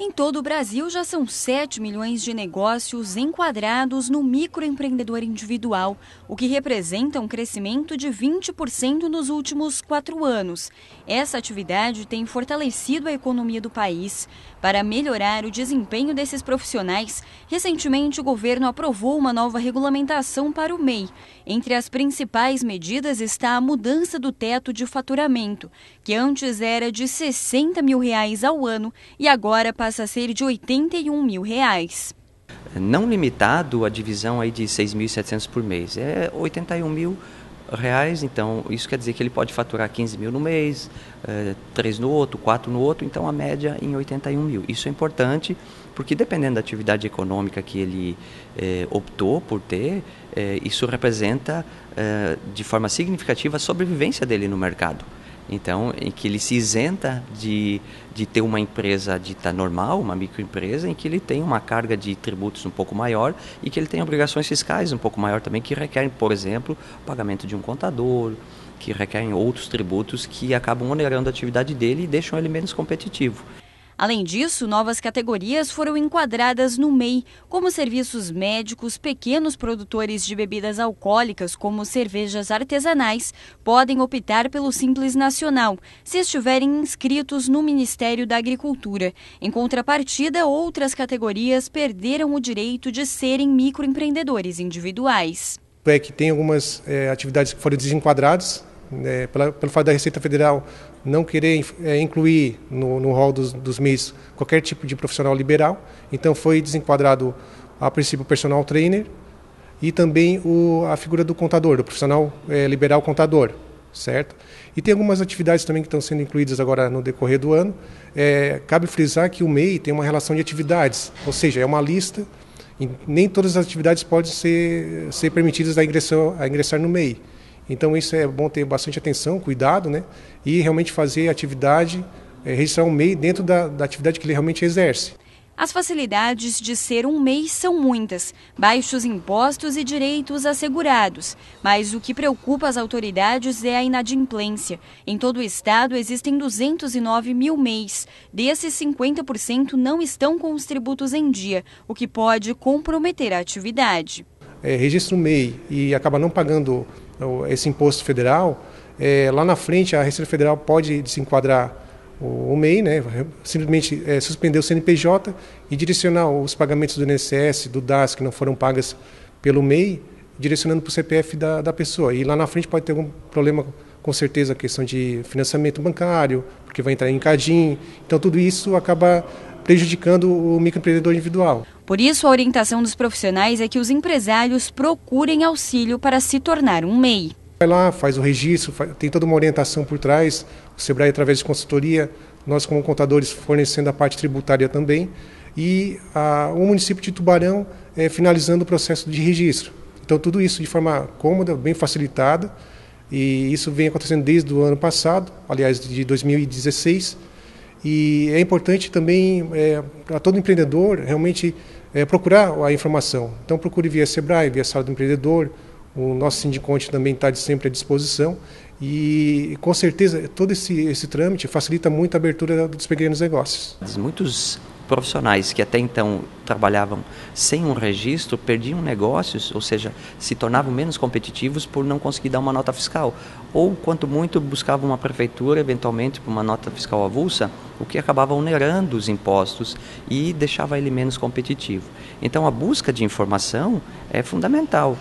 Em todo o Brasil, já são 7 milhões de negócios enquadrados no microempreendedor individual, o que representa um crescimento de 20% nos últimos quatro anos. Essa atividade tem fortalecido a economia do país. Para melhorar o desempenho desses profissionais, recentemente o governo aprovou uma nova regulamentação para o MEI. Entre as principais medidas está a mudança do teto de faturamento, que antes era de 60 mil reais ao ano e agora passa passa a ser de 81 mil reais. Não limitado a divisão aí de 6.700 por mês, é 81 mil reais, então isso quer dizer que ele pode faturar 15 mil no mês, é, 3 no outro, 4 no outro, então a média em 81 mil. Isso é importante porque dependendo da atividade econômica que ele é, optou por ter, é, isso representa é, de forma significativa a sobrevivência dele no mercado. Então, em que ele se isenta de, de ter uma empresa dita normal, uma microempresa, em que ele tem uma carga de tributos um pouco maior e que ele tem obrigações fiscais um pouco maior também, que requerem, por exemplo, pagamento de um contador, que requerem outros tributos que acabam onerando a atividade dele e deixam ele menos competitivo. Além disso, novas categorias foram enquadradas no MEI, como serviços médicos, pequenos produtores de bebidas alcoólicas, como cervejas artesanais, podem optar pelo Simples Nacional, se estiverem inscritos no Ministério da Agricultura. Em contrapartida, outras categorias perderam o direito de serem microempreendedores individuais. É que tem algumas é, atividades que foram desenquadradas é, pela, pelo fato da Receita Federal não querer é, incluir no, no rol dos, dos MEIs qualquer tipo de profissional liberal, então foi desenquadrado a princípio o personal trainer e também o, a figura do contador, do profissional é, liberal contador, certo? E tem algumas atividades também que estão sendo incluídas agora no decorrer do ano. É, cabe frisar que o MEI tem uma relação de atividades, ou seja, é uma lista e nem todas as atividades podem ser, ser permitidas a ingressar, a ingressar no MEI. Então isso é bom ter bastante atenção, cuidado, né? E realmente fazer a atividade, é, registrar um MEI dentro da, da atividade que ele realmente exerce. As facilidades de ser um MEI são muitas, baixos impostos e direitos assegurados. Mas o que preocupa as autoridades é a inadimplência. Em todo o estado existem 209 mil MEIs. Desses, 50% não estão com os tributos em dia, o que pode comprometer a atividade. É, registra o MEI e acaba não pagando esse imposto federal, é, lá na frente a Receita Federal pode desenquadrar o, o MEI, né, simplesmente é, suspender o CNPJ e direcionar os pagamentos do INSS, do DAS que não foram pagas pelo MEI, direcionando para o CPF da, da pessoa. E lá na frente pode ter algum problema, com certeza, a questão de financiamento bancário, porque vai entrar em CADIM. Então tudo isso acaba prejudicando o microempreendedor individual. Por isso, a orientação dos profissionais é que os empresários procurem auxílio para se tornar um MEI. Vai lá, faz o registro, tem toda uma orientação por trás, o Sebrae através de consultoria, nós como contadores fornecendo a parte tributária também, e a, o município de Tubarão é, finalizando o processo de registro. Então tudo isso de forma cômoda, bem facilitada, e isso vem acontecendo desde o ano passado, aliás, de 2016, e é importante também é, para todo empreendedor realmente é, procurar a informação. Então procure via Sebrae, via Sala do Empreendedor, o nosso sindiconte também está sempre à disposição e com certeza todo esse, esse trâmite facilita muito a abertura dos pequenos negócios. Muitos profissionais que até então trabalhavam sem um registro perdiam negócios, ou seja, se tornavam menos competitivos por não conseguir dar uma nota fiscal. Ou, quanto muito, buscavam uma prefeitura, eventualmente, por uma nota fiscal avulsa, o que acabava onerando os impostos e deixava ele menos competitivo. Então, a busca de informação é fundamental.